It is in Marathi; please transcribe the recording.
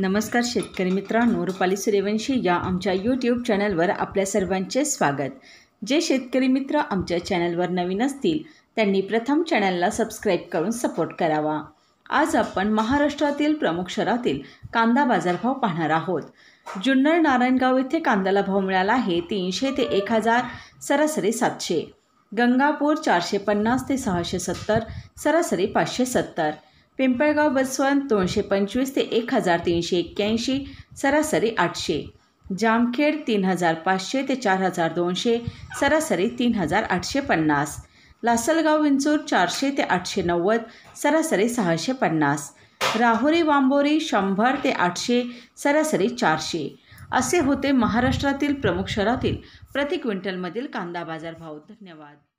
नमस्कार शेतकरी मित्रांनो रुपाली सूर्यवंशी या आमच्या यूट्यूब चॅनलवर आपल्या सर्वांचे स्वागत. जे शेतकरी मित्र आमच्या चॅनलवर नवीन असतील त्यांनी प्रथम चॅनलला सबस्क्राईब करून सपोर्ट करावा. आज आपण महाराष्ट्रातील प्रमुख शहरातील कांदा बाजारभाव पाहणार आहोत. जुन्नर नारायणगाव येथे कांद्याला भाव मिळाला आहे तीनशे ते एक हजार सरासरी सातशे. गंगापूर चारशे पन्नास ते सहाशे सत्तर सरासरी पाचशे सत्तर. पिंपळगाव बसवंत दोनशे पंचवीस ते एक हजार तीनशे एक्क्याऐंशी सरासरी आठशे. जामखेड तीन हजार पाचशे ते चार हजार दोनशे सरासरी तीन हजार आठशे पन्नास. लासलगाव विंचूर चारशे ते आठशे नव्वद सरासरी सहाशे पन्नास. राहुरी वांबोरी शंभर ते आठशे सरासरी चारशे. असे होते महाराष्ट्रातील प्रमुख शहरातील प्रति क्विंटलमधील कांदा बाजार भाव. धन्यवाद.